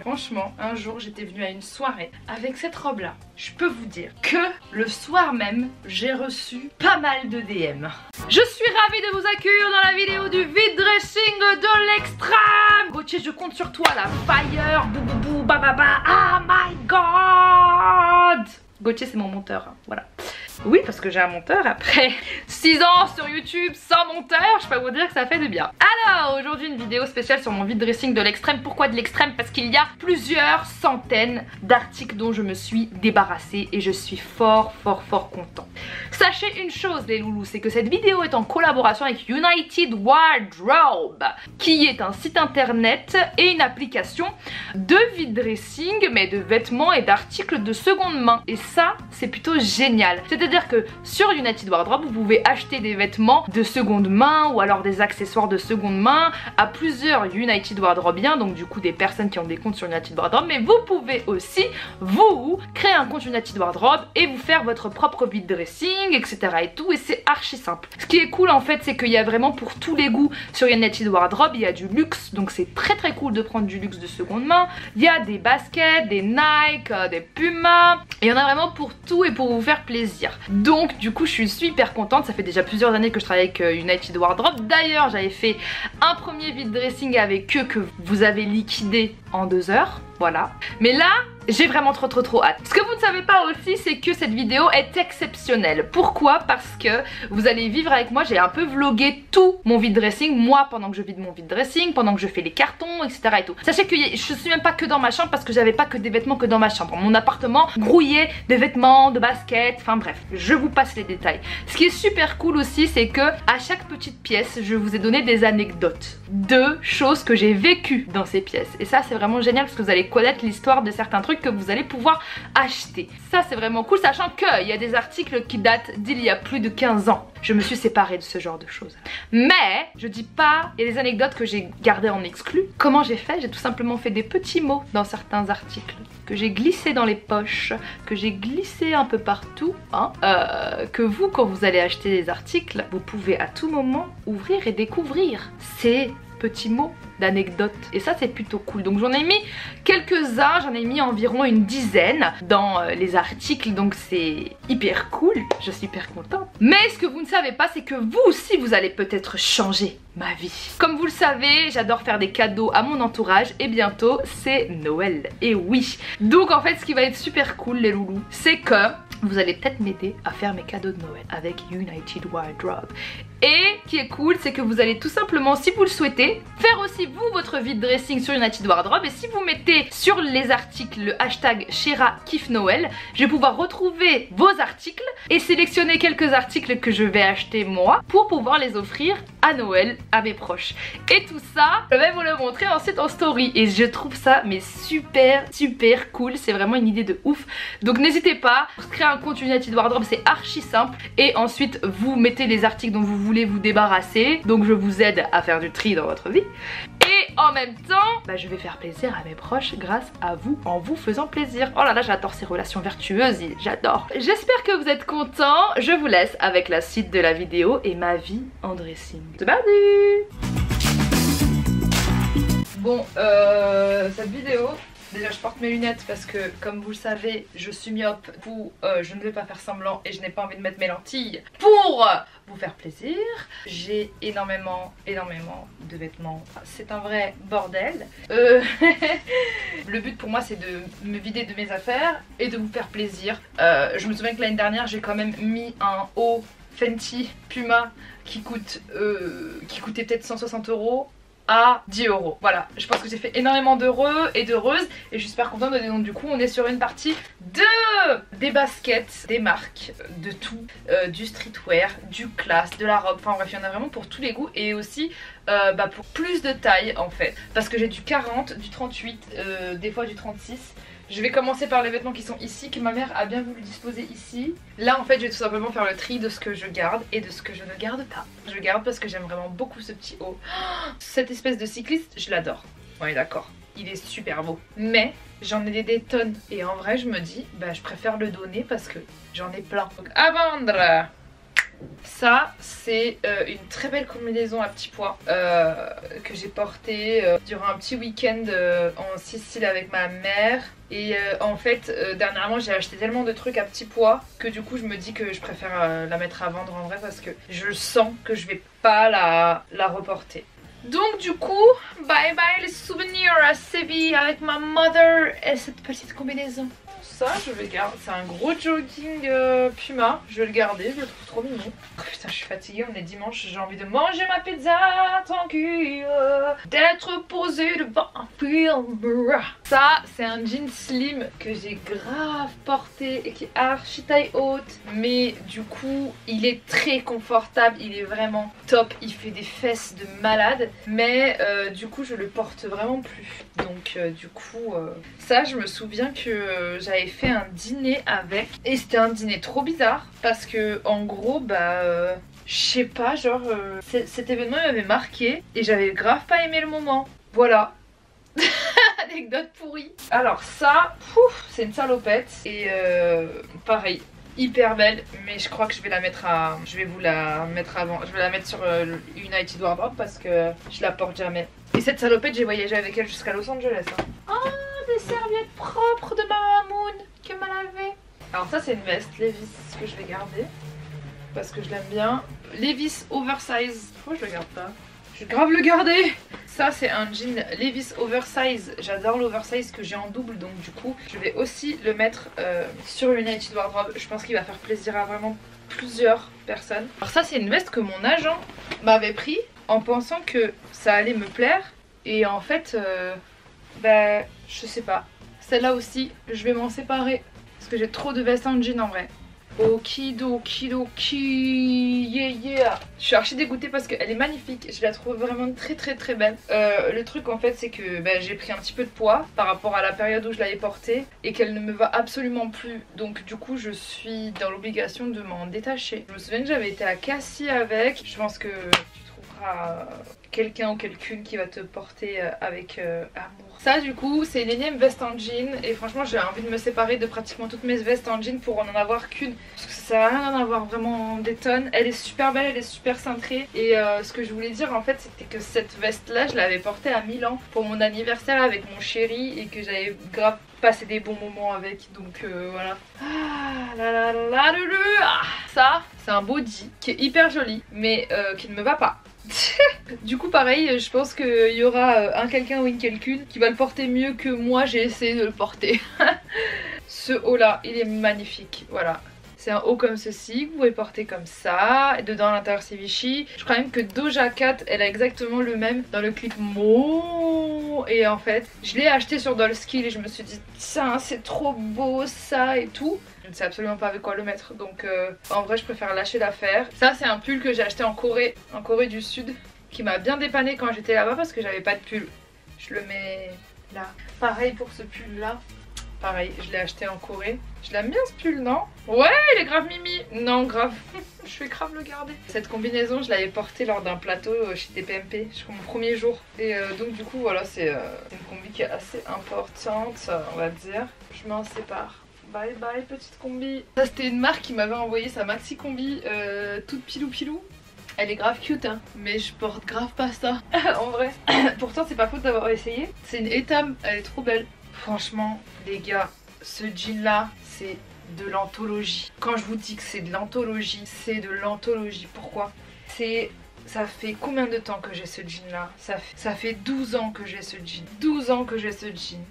Franchement, un jour j'étais venue à une soirée avec cette robe là. Je peux vous dire que le soir même, j'ai reçu pas mal de DM. Je suis ravie de vous accueillir dans la vidéo du vide dressing de l'extrême. Gauthier, je compte sur toi là. Fire, bou bou bou, ba ba ba. Oh my god. Gauthier, c'est mon monteur, hein. voilà. Oui, parce que j'ai un monteur après 6 ans sur YouTube sans monteur, je peux vous dire que ça fait du bien. Alors, aujourd'hui une vidéo spéciale sur mon vide dressing de l'extrême. Pourquoi de l'extrême? Parce qu'il y a plusieurs centaines d'articles dont je me suis débarrassée et je suis fort, fort, fort content. Sachez une chose les loulous, c'est que cette vidéo est en collaboration avec United Wardrobe, qui est un site internet et une application de vide dressing, mais de vêtements et d'articles de seconde main. Et ça, c'est plutôt génial. C'est-à-dire que sur United Wardrobe, vous pouvez acheter des vêtements de seconde main ou alors des accessoires de seconde main à plusieurs United Wardrobiens, donc du coup des personnes qui ont des comptes sur United Wardrobe, mais vous pouvez aussi, vous, créer un compte United Wardrobe et vous faire votre propre vide dressing, etc. et tout, et c'est archi simple. Ce qui est cool en fait, c'est qu'il y a vraiment pour tous les goûts sur United Wardrobe, il y a du luxe, donc c'est très très cool de prendre du luxe de seconde main. Il y a des baskets, des Nike, euh, des Puma, il y en a vraiment pour tout et pour vous faire plaisir. Donc du coup je suis super contente, ça fait déjà plusieurs années que je travaille avec euh, United Wardrobe. D'ailleurs j'avais fait un premier vide dressing avec eux que vous avez liquidé en deux heures, voilà. Mais là j'ai vraiment trop trop trop hâte. Ce que vous ne savez pas aussi c'est que cette vidéo est exceptionnelle. Pourquoi? Parce que vous allez vivre avec moi, j'ai un peu vlogué tout mon vide dressing, moi pendant que je vide mon vide dressing, pendant que je fais les cartons, etc. Sachez que je suis même pas que dans ma chambre parce que j'avais pas que des vêtements que dans ma chambre. Mon appartement grouillé de vêtements, de baskets, enfin bref, je vous passe les détails. Ce qui est super cool aussi c'est que à chaque petite pièce je vous ai donné des anecdotes de choses que j'ai vécues dans ces pièces. Et ça c'est vraiment génial parce que vous allez connaître l'histoire de certains trucs que vous allez pouvoir acheter. Ça c'est vraiment cool, sachant qu'il y a des articles qui datent d'il y a plus de 15 ans. Je me suis séparée de ce genre de choses. Mais, je dis pas, il y a des anecdotes que j'ai gardées en exclu. Comment j'ai fait? J'ai tout simplement fait des petits mots dans certains articles que j'ai glissé dans les poches, que j'ai glissé un peu partout, hein, euh, que vous, quand vous allez acheter des articles, vous pouvez à tout moment ouvrir et découvrir ces petits mots d'anecdotes. Et ça c'est plutôt cool. Donc j'en ai mis quelques-uns. J'en ai mis environ une dizaine dans euh, les articles. Donc c'est hyper cool. Je suis hyper contente. Mais ce que vous ne savez pas c'est que vous aussi vous allez peut-être changer ma vie. Comme vous le savez j'adore faire des cadeaux à mon entourage. Et bientôt c'est Noël. Et oui. Donc en fait ce qui va être super cool les loulous c'est que vous allez peut-être m'aider à faire mes cadeaux de Noël avec United Wardrobe. Et qui est cool, c'est que vous allez tout simplement, si vous le souhaitez, faire aussi vous votre vide dressing sur United Wardrobe. Et si vous mettez sur les articles le hashtag Noël, je vais pouvoir retrouver vos articles et sélectionner quelques articles que je vais acheter moi pour pouvoir les offrir à Noël à mes proches. Et tout ça, je vais vous le montrer ensuite en story. Et je trouve ça mais super super cool. C'est vraiment une idée de ouf. Donc n'hésitez pas, créer un compte United Wardrobe, c'est archi simple. Et ensuite vous mettez les articles dont vous voulez vous débarrasser. Donc je vous aide à faire du tri dans votre vie. Et en même temps, bah, je vais faire plaisir à mes proches grâce à vous, en vous faisant plaisir. Oh là là, j'adore ces relations vertueuses, j'adore. J'espère que vous êtes contents. Je vous laisse avec la suite de la vidéo et ma vie en dressing. C'est parti Bon, euh, cette vidéo, Déjà je porte mes lunettes parce que comme vous le savez je suis myope ou euh, je ne vais pas faire semblant et je n'ai pas envie de mettre mes lentilles pour vous faire plaisir. J'ai énormément énormément de vêtements. C'est un vrai bordel. Euh, le but pour moi c'est de me vider de mes affaires et de vous faire plaisir. Euh, je me souviens que l'année dernière j'ai quand même mis un haut Fenty Puma qui coûte qui coûtait peut-être 160 euros à 10 euros. Voilà, je pense que j'ai fait énormément d'heureux et d'heureuses et je suis super contente. Donc du coup, on est sur une partie de des baskets, des marques, de tout, euh, du streetwear, du class, de la robe. Enfin bref, il y en a vraiment pour tous les goûts et aussi euh, bah, pour plus de taille en fait. Parce que j'ai du 40, du 38, euh, des fois du 36. Je vais commencer par les vêtements qui sont ici, que ma mère a bien voulu disposer ici. Là en fait je vais tout simplement faire le tri de ce que je garde et de ce que je ne garde pas. Je garde parce que j'aime vraiment beaucoup ce petit haut. Cette espèce de cycliste, je l'adore. On d'accord. Il est super beau. Mais j'en ai des tonnes. Et en vrai je me dis, bah je préfère le donner parce que j'en ai plein. Donc à vendre Ça, c'est euh, une très belle combinaison à petits pois euh, que j'ai portée euh, durant un petit week-end en Sicile avec ma mère. Et en fait, dernièrement, j'ai acheté tellement de trucs à petits pois que du coup, je me dis que je préfère la mettre à vendre en vrai parce que je sens que je vais pas la, reporter. Donc du coup, bye bye les souvenirs à Séville avec ma mother et cette petite combinaison ça, je vais garder. C'est un gros jogging euh, Puma. Je vais le garder, je le trouve trop mignon. Oh, putain, je suis fatiguée, on est dimanche, j'ai envie de manger ma pizza tranquille. D'être posée devant un film. Ça, c'est un jean slim que j'ai grave porté et qui est archi taille haute. Mais du coup, il est très confortable, il est vraiment top. Il fait des fesses de malade. Mais euh, du coup, je le porte vraiment plus. Donc euh, du coup, ça, je me souviens que j'avais fait un dîner avec et c'était un dîner trop bizarre parce que en gros bah euh, je sais pas genre euh, cet événement m'avait marqué et j'avais grave pas aimé le moment. Voilà. Anecdote pourrie. Alors ça, c'est une salopette et euh, pareil, hyper belle mais je crois que je vais la mettre à je vais vous la mettre avant je vais la mettre sur United Wardrobe parce que je la porte jamais et cette salopette j'ai voyagé avec elle jusqu'à Los Angeles hein. oh des serviettes propres de ma Moon que m'a lavé. Alors ça c'est une veste Levis que je vais garder parce que je l'aime bien. Levis oversize. Pourquoi je le garde pas? Je vais grave le garder Ça c'est un jean Levis oversize. J'adore l'oversize que j'ai en double donc du coup je vais aussi le mettre euh, sur United Wardrobe. Je pense qu'il va faire plaisir à vraiment plusieurs personnes. Alors ça c'est une veste que mon agent m'avait pris en pensant que ça allait me plaire et en fait euh, bah je sais pas. Celle-là aussi, je vais m'en séparer. Parce que j'ai trop de vestes en jean en vrai. Okidokidoki Yeah yeah Je suis archi dégoûtée parce qu'elle est magnifique Je la trouve vraiment très très très belle euh, Le truc en fait c'est que bah, j'ai pris un petit peu de poids Par rapport à la période où je l'avais portée Et qu'elle ne me va absolument plus Donc du coup je suis dans l'obligation de m'en détacher Je me souviens que j'avais été à Cassie avec Je pense que quelqu'un ou quelqu'une qui va te porter euh, avec euh, amour. Ça du coup c'est une énième veste en jean et franchement j'ai envie de me séparer de pratiquement toutes mes vestes en jean pour en avoir qu'une parce que ça sert à rien d'en avoir vraiment des tonnes. Elle est super belle, elle est super cintrée et euh, ce que je voulais dire en fait c'était que cette veste là je l'avais portée à Milan pour mon anniversaire avec mon chéri et que j'avais grave passé des bons moments avec donc voilà. Ah là là là Ça c'est un body qui est hyper joli mais qui ne me va pas. du coup pareil je pense qu'il y aura euh, un quelqu'un ou une quelqu'une qui va le porter mieux que moi j'ai essayé de le porter. Ce haut là il est magnifique voilà. C'est un haut comme ceci, vous pouvez porter comme ça. Et dedans, à l'intérieur, c'est Vichy. Je crois même que Doja Cat, elle a exactement le même dans le clip Mo. Et en fait, je l'ai acheté sur Dollskill et je me suis dit, tiens, c'est trop beau ça et tout. Je ne sais absolument pas avec quoi le mettre. Donc euh, en vrai, je préfère lâcher l'affaire. Ça, c'est un pull que j'ai acheté en Corée, en Corée du Sud, qui m'a bien dépanné quand j'étais là-bas parce que j'avais pas de pull. Je le mets là. Pareil pour ce pull là. Pareil, je l'ai acheté en Corée. Je l'aime bien ce pull, non? Ouais, il est grave mimi Non, grave. je vais grave le garder. Cette combinaison, je l'avais portée lors d'un plateau euh, chez TPMP, je mon premier jour. Et euh, donc du coup, voilà, c'est une combi qui est assez importante, on va dire. Je m'en sépare. Bye bye petite combi. Ça c'était une marque qui m'avait envoyé sa maxi combi toute pilou pilou. Elle est grave cute hein, mais je porte grave pas ça en vrai. Pourtant c'est pas faute d'avoir essayé. C'est une étame, elle est trop belle. Franchement, les gars, ce jean là, c'est de l'anthologie. Quand je vous dis que c'est de l'anthologie, c'est de l'anthologie. Pourquoi? C'est ça fait combien de temps que j'ai ce jean là ça fait, ça fait 12 ans que j'ai ce jean. 12 ans que j'ai ce jean.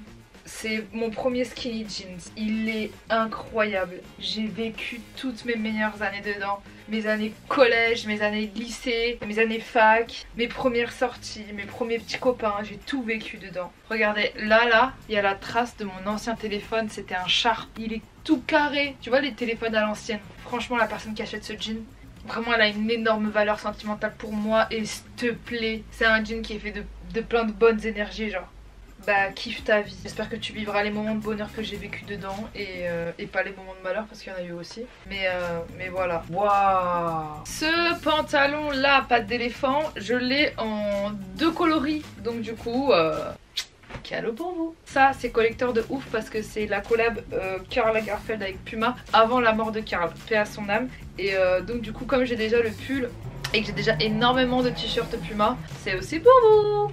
C'est mon premier skinny jeans. Il est incroyable. J'ai vécu toutes mes meilleures années dedans. Mes années collège, mes années lycée, mes années fac, mes premières sorties, mes premiers petits copains. J'ai tout vécu dedans. Regardez, là, là, il y a la trace de mon ancien téléphone. C'était un char. Il est tout carré. Tu vois les téléphones à l'ancienne? Franchement, la personne qui achète ce jean, Vraiment, elle a une énorme valeur sentimentale pour moi. Et s'il te plaît, c'est un jean qui est fait de, de plein de bonnes énergies, genre bah kiffe ta vie. J'espère que tu vivras les moments de bonheur que j'ai vécu dedans et, euh, pas les moments de malheur parce qu'il y en a eu aussi. Mais, euh, mais voilà. Waouh Ce pantalon là, patte d'éléphant, je l'ai en deux coloris. Donc du coup, euh, cadeau pour vous. Ça c'est collecteur de ouf parce que c'est la collab euh, Karl Lagerfeld avec Puma avant la mort de Karl, paix à son âme. Et euh, donc du coup comme j'ai déjà le pull et que j'ai déjà énormément de t-shirts Puma, c'est aussi pour vous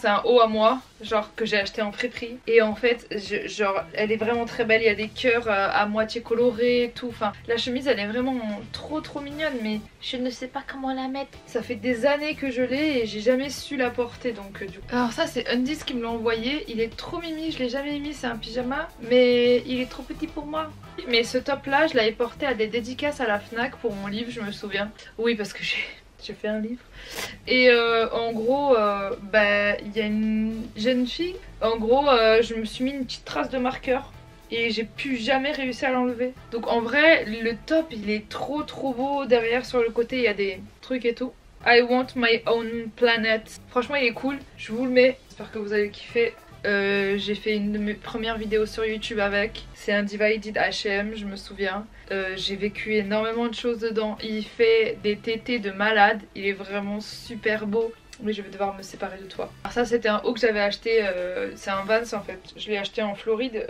c'est un haut à moi, genre que j'ai acheté en friperie. Et en fait, genre, elle est vraiment très belle. Il y a des cœurs euh, à, moitié colorés et tout. Enfin, la chemise, elle est vraiment trop trop mignonne. Mais je ne sais pas comment la mettre. Ça fait des années que je l'ai et j'ai jamais su la porter. Donc, euh, du coup. Alors, ça, c'est Undis qui me l'a envoyé. Il est trop mimi. Je l'ai jamais mis. C'est un pyjama. Mais il est trop petit pour moi. Mais ce top là, je l'avais porté à des dédicaces à la Fnac pour mon livre, je me souviens. Oui, parce que j'ai j'ai fait un livre. Et euh, en gros, euh, bah, il y a une jeune fille. En gros, euh, je me suis mis une petite trace de marqueur. Et j'ai pu jamais réussir à l'enlever. Donc en vrai, le top, il est trop trop beau. Derrière, sur le côté, il y a des trucs et tout. I want my own planet. Franchement, il est cool. Je vous le mets. J'espère que vous allez kiffer. Euh, j'ai fait une de mes premières vidéos sur YouTube avec. C'est un Divided H&M, je me souviens. Euh, j'ai vécu énormément de choses dedans. Il fait des tétés de malade. Il est vraiment super beau. Oui, je vais devoir me séparer de toi. Alors ça, c'était un haut que j'avais acheté. Euh, c'est un Vans en fait. Je l'ai acheté en Floride.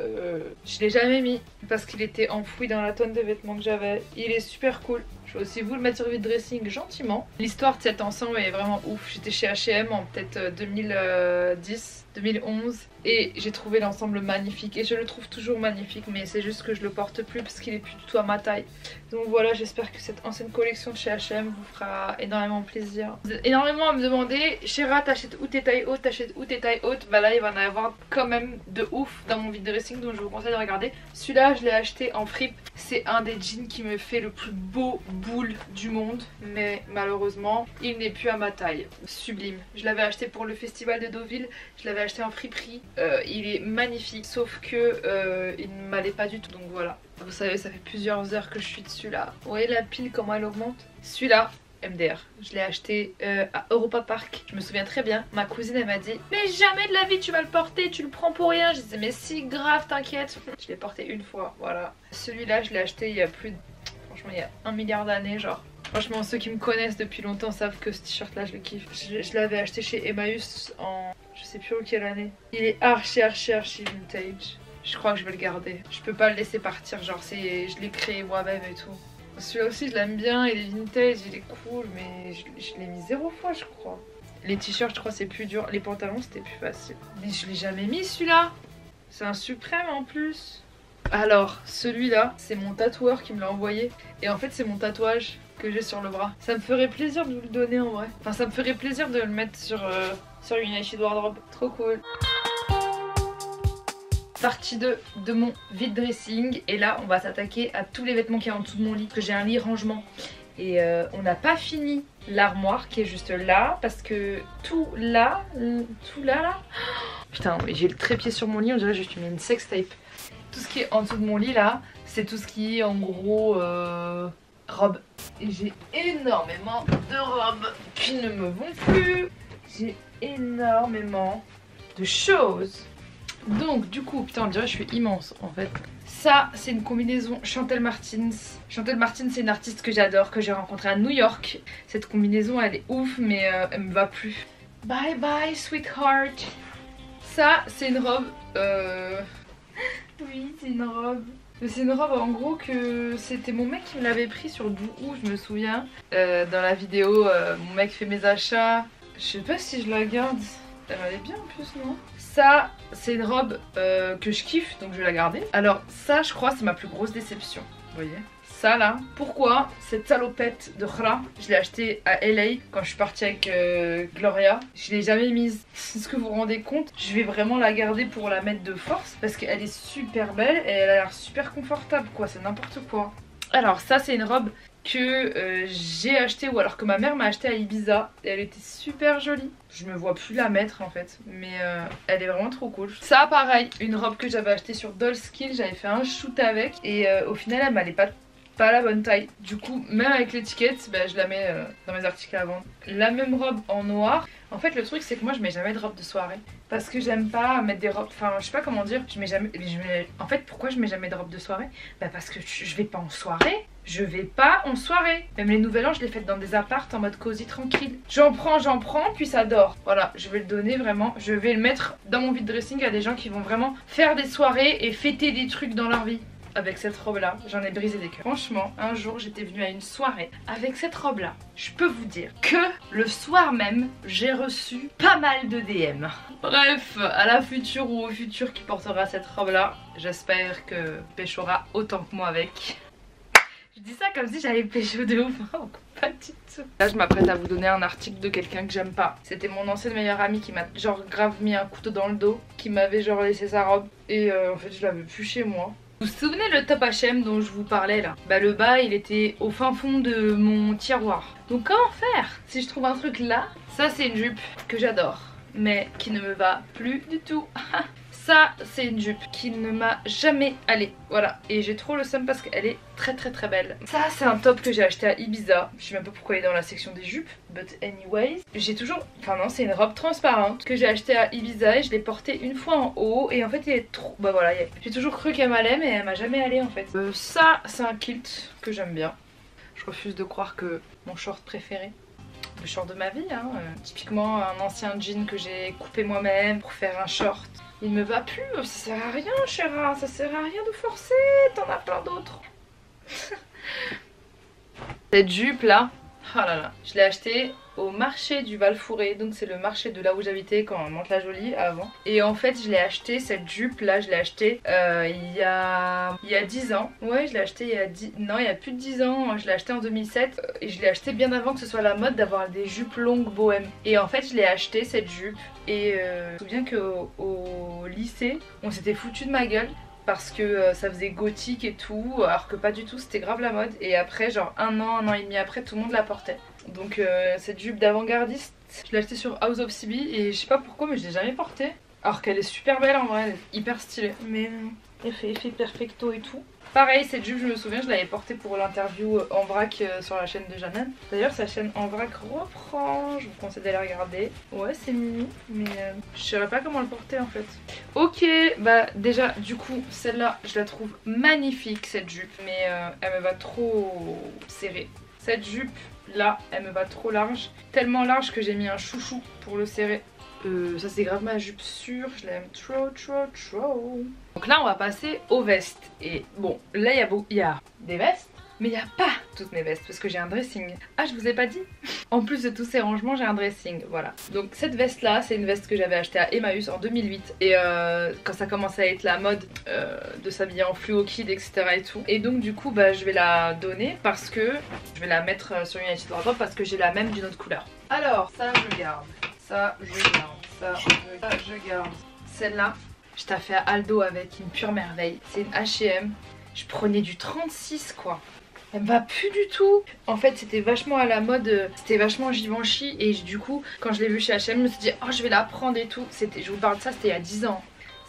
je l'ai jamais mis parce qu'il était enfoui dans la tonne de vêtements que j'avais. Il est super cool. Je vais aussi vous le mettre sur vide dressing gentiment. L'histoire de cet ensemble est vraiment ouf. J'étais chez H&M en peut-être 2010, 2011 et j'ai trouvé l'ensemble magnifique. Et je le trouve toujours magnifique mais c'est juste que je le porte plus parce qu'il est plus du tout à ma taille. Donc voilà j'espère que cette ancienne collection de chez H&M vous fera énormément plaisir. Vous êtes énormément à me demander Chéra t'achètes où tes tailles hautes t'achètes où tes tailles hautes? Bah là il va en avoir quand même de ouf dans mon vide dressing donc je vous conseille de regarder. Celui-là je l'ai acheté en fripe. C'est un des jeans qui me fait le plus beau boule du monde mais malheureusement il n'est plus à ma taille sublime je l'avais acheté pour le festival de Deauville je l'avais acheté en friperie euh, il est magnifique sauf que euh, il ne m'allait pas du tout donc voilà. Vous savez ça fait plusieurs heures que je suis dessus là. Vous voyez la pile comment elle augmente? Celui-là MDR. Je l'ai acheté euh, à Europa Park. Je me souviens très bien. Ma cousine elle m'a dit Mais jamais de la vie tu vas le porter, tu le prends pour rien. Je disais Mais si grave, t'inquiète. Je l'ai porté une fois, voilà. Celui-là je l'ai acheté il y a plus de... Il y a un milliard d'années genre. Franchement ceux qui me connaissent depuis longtemps savent que ce t-shirt là je le kiffe. je l'avais acheté chez Emmaüs en je sais plus quelle année. Il est archi archi archi vintage. Je crois que je vais le garder. Je peux pas le laisser partir, genre c'est, je l'ai créé moi-même et tout. Celui-là aussi je l'aime bien, il est vintage, il est cool, mais je, l'ai mis zéro fois je crois. Les t-shirts je crois c'est plus dur, les pantalons c'était plus facile. Mais je l'ai jamais mis celui-là. C'est un suprême en plus. Alors, celui-là, c'est mon tatoueur qui me l'a envoyé. Et en fait, c'est mon tatouage que j'ai sur le bras. Ça me ferait plaisir de vous le donner en vrai. Enfin, ça me ferait plaisir de le mettre sur, euh, sur United Wardrobe. Trop cool. Partie 2 de mon vide dressing. Et là, on va s'attaquer à tous les vêtements qui y en dessous de mon lit. Parce que j'ai un lit rangement. Et euh, on n'a pas fini l'armoire qui est juste là. Parce que tout là, tout là, là... Putain, j'ai le trépied sur mon lit. On dirait que je mis une sex tape. Tout ce qui est en dessous de mon lit là, c'est tout ce qui est en gros euh, robe. Et j'ai énormément de robes qui ne me vont plus. J'ai énormément de choses. Donc du coup, putain on dirait que je suis immense en fait. Ça c'est une combinaison Chantel Martins. Chantel Martins c'est une artiste que j'adore, que j'ai rencontrée à New York. Cette combinaison elle est ouf mais euh, elle me va plus. Bye bye sweetheart. Ça c'est une robe... Euh... oui c'est une robe. C'est une robe en gros que c'était mon mec qui me l'avait pris sur Bouhou, je me souviens. Euh, dans la vidéo, euh, mon mec fait mes achats. Je sais pas si je la garde. Elle m'allait bien en plus, non? Ça, c'est une robe euh, que je kiffe, donc je vais la garder. Alors ça, je crois, c'est ma plus grosse déception. Vous voyez? Ça là. Pourquoi cette salopette de Khra, je l'ai achetée à LA quand je suis partie avec euh, Gloria. Je l'ai jamais mise. Est-ce que vous vous rendez compte Je vais vraiment la garder pour la mettre de force parce qu'elle est super belle et elle a l'air super confortable quoi. C'est n'importe quoi. Alors ça c'est une robe que euh, j'ai acheté ou alors que ma mère m'a acheté à Ibiza et elle était super jolie. Je me vois plus la mettre en fait mais euh, elle est vraiment trop cool. Ça pareil, une robe que j'avais achetée sur Dollskill, j'avais fait un shoot avec et au final elle m'allait pas pas la bonne taille. Du coup, même avec l'étiquette, bah, je la mets euh, dans mes articles à vendre. La même robe en noir. En fait, le truc, c'est que moi, je mets jamais de robe de soirée. Parce que j'aime pas mettre des robes. Enfin, je sais pas comment dire. Je mets jamais. En fait, pourquoi je mets jamais de robe de soirée? Bah, parce que je vais pas en soirée. je vais pas en soirée. Même les nouvelles an, je les fais dans des appartes en mode cosy tranquille. J'en prends, j'en prends, puis ça dort. Voilà, je vais le donner vraiment. Je vais le mettre dans mon vide dressing à des gens qui vont vraiment faire des soirées et fêter des trucs dans leur vie avec cette robe là, j'en ai brisé des cœurs. Franchement, un jour j'étais venue à une soirée avec cette robe là. Je peux vous dire que le soir même, j'ai reçu pas mal de DM. Bref, à la future ou au futur qui portera cette robe là, j'espère que péchera autant que moi avec. Je dis ça comme si j'allais pécho de ouf. pas du tout. Là, je m'apprête à vous donner un article de quelqu'un que j'aime pas. C'était mon ancienne meilleure amie qui m'a genre grave mis un couteau dans le dos, qui m'avait genre laissé sa robe. Et euh, en fait, je l'avais plus chez moi. Vous vous souvenez le top HM dont je vous parlais là? Bah le bas il était au fin fond de mon tiroir. Donc comment faire? Si je trouve un truc là Ça c'est une jupe que j'adore mais qui ne me va plus du tout. Ça, c'est une jupe qui ne m'a jamais allé. Voilà. Et j'ai trop le seum parce qu'elle est très très très belle. Ça, c'est un top que j'ai acheté à Ibiza. Je sais même pas pourquoi il est dans la section des jupes. But anyways. J'ai toujours... Enfin non, c'est une robe transparente que j'ai acheté à Ibiza et je l'ai portée une fois en haut. Et en fait, il est trop... Bah voilà, j'ai toujours cru qu'elle m'allait mais elle m'a jamais allé en fait. Euh, ça, c'est un kilt que j'aime bien. Je refuse de croire que mon short préféré le short de ma vie, hein. Euh, typiquement un ancien jean que j'ai coupé moi-même pour faire un short il me va plus, ça sert à rien chéra, ça sert à rien de forcer, t'en as plein d'autres. Cette jupe là, là, je l'ai achetée au marché du Val Fouré, donc c'est le marché de là où j'habitais quand on monte la jolie avant. Et en fait je l'ai acheté, cette jupe là je l'ai acheté euh, il, y a... il y a 10 ans. Ouais je l'ai acheté il y a 10... Non il y a plus de 10 ans, je l'ai acheté en 2007 euh, et je l'ai acheté bien avant que ce soit la mode d'avoir des jupes longues bohème. Et en fait je l'ai acheté cette jupe et euh, je me souviens qu'au au lycée on s'était foutu de ma gueule parce que ça faisait gothique et tout, alors que pas du tout, c'était grave la mode. Et après, genre un an, un an et demi après, tout le monde la portait. Donc euh, cette jupe d'avant-gardiste, je l'ai achetée sur House of CB et je sais pas pourquoi mais je l'ai jamais portée. Alors qu'elle est super belle en vrai, elle est hyper stylée. Mais effet, effet perfecto et tout. Pareil, cette jupe, je me souviens, je l'avais portée pour l'interview en vrac euh, sur la chaîne de Jeanne. D'ailleurs, sa chaîne en vrac reprend, je vous conseille d'aller regarder. Ouais, c'est mini, mais euh, je saurais pas comment le porter en fait. Ok, bah déjà, du coup, celle-là, je la trouve magnifique cette jupe, mais elle me va trop serrée. Cette jupe, Là, elle me va trop large. Tellement large que j'ai mis un chouchou pour le serrer. Euh, ça c'est grave ma jupe sûre, je l'aime trop trop trop. Donc là on va passer aux vestes. Et bon, là il y, y, a des vestes, mais il n'y a pas toutes mes vestes parce que j'ai un dressing. Ah je vous ai pas dit En plus de tous ces rangements j'ai un dressing, voilà. Donc cette veste là c'est une veste que j'avais achetée à Emmaüs en 2008 et euh, quand ça commençait à être la mode euh, de s'habiller en fluo kid etc et tout. Et donc du coup bah je vais la donner parce que je vais la mettre sur United Wardrobe parce que j'ai la même d'une autre couleur. Alors ça je garde, ça je garde. Celle-là je t'ai fait à Aldo avec une pure merveille. C'est une H&M. Je prenais du 36 quoi. Elle me va plus du tout. En fait, c'était vachement à la mode, c'était vachement Givenchy et du coup, quand je l'ai vu chez H&M, je me suis dit "Oh, je vais la prendre et tout." C'était je vous parle de ça, c'était il y a 10 ans.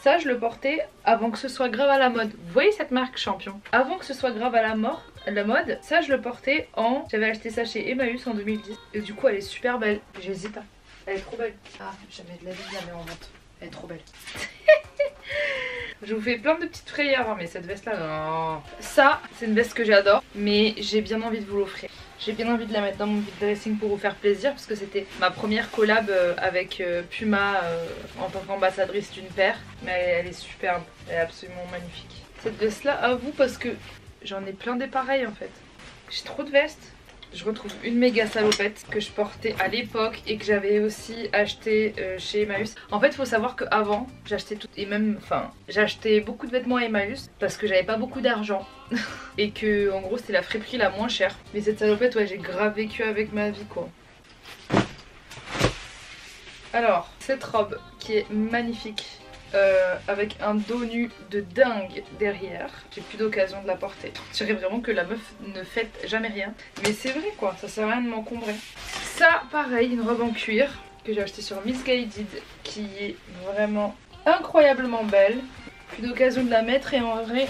Ça, je le portais avant que ce soit grave à la mode. Vous voyez cette marque Champion? Avant que ce soit grave à la, mort, la mode, ça, je le portais en... J'avais acheté ça chez Emmaüs en 2010. Et du coup, elle est super belle. J'hésite pas. Elle est trop belle. Ah, jamais de la vie, la en vente. Elle est trop belle. Je vous fais plein de petites frayeurs, hein, mais cette veste là, non. Ça, c'est une veste que j'adore, mais j'ai bien envie de vous l'offrir. J'ai bien envie de la mettre dans mon vide dressing pour vous faire plaisir parce que c'était ma première collab euh, avec euh, Puma euh, en tant qu'ambassadrice d'une paire. Mais elle est superbe, elle est absolument magnifique. Cette veste là, à vous parce que j'en ai plein des pareils en fait. J'ai trop de vestes je retrouve une méga salopette que je portais à l'époque et que j'avais aussi acheté euh, chez Emmaüs. En fait, il faut savoir qu'avant, j'achetais tout et même, enfin, j'achetais beaucoup de vêtements à Emmaüs parce que j'avais pas beaucoup d'argent et que, en gros, c'était la friperie la moins chère. Mais cette salopette, ouais, j'ai grave vécu avec ma vie, quoi. Alors, cette robe qui est magnifique euh, avec un dos nu de dingue derrière. J'ai plus d'occasion de la porter. Je dirais vraiment que la meuf ne fait jamais rien. Mais c'est vrai quoi, ça sert à rien de m'encombrer. Ça, pareil, une robe en cuir que j'ai acheté sur Miss Guided qui est vraiment incroyablement belle. Plus d'occasion de la mettre et en vrai,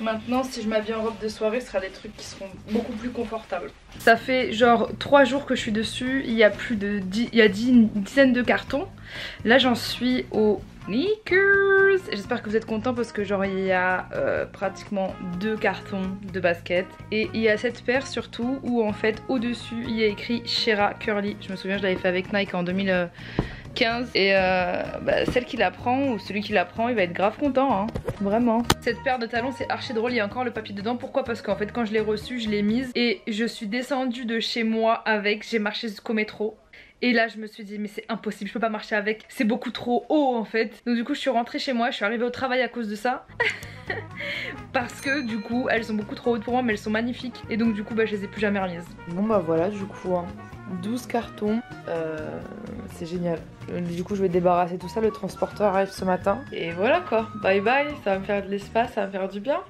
Maintenant, si je m'habille en robe de soirée, ce sera des trucs qui seront beaucoup plus confortables. Ça fait genre 3 jours que je suis dessus, il y a plus de 10, il y a 10, une de cartons. Là, j'en suis au sneakers. J'espère que vous êtes contents parce que genre il y a euh, pratiquement deux cartons de baskets et il y a cette paire surtout où en fait au dessus il y a écrit Shera Curly. Je me souviens je l'avais fait avec Nike en 2015 et euh, bah, celle qui la prend ou celui qui la prend il va être grave content hein. vraiment. Cette paire de talons c'est archi drôle. Il y a encore le papier dedans. Pourquoi? Parce qu'en fait quand je l'ai reçue je l'ai mise et je suis descendue de chez moi avec. J'ai marché jusqu'au métro. Et là je me suis dit mais c'est impossible, je peux pas marcher avec, c'est beaucoup trop haut en fait. Donc du coup je suis rentrée chez moi, je suis arrivée au travail à cause de ça. Parce que du coup elles sont beaucoup trop hautes pour moi mais elles sont magnifiques. Et donc du coup bah je les ai plus jamais remises. Bon bah voilà du coup 12 hein. cartons, euh, c'est génial. Du coup je vais débarrasser tout ça, le transporteur arrive ce matin. Et voilà quoi, bye bye, ça va me faire de l'espace, ça va me faire du bien.